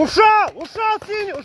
Ушел! Ушел синий! Ушел!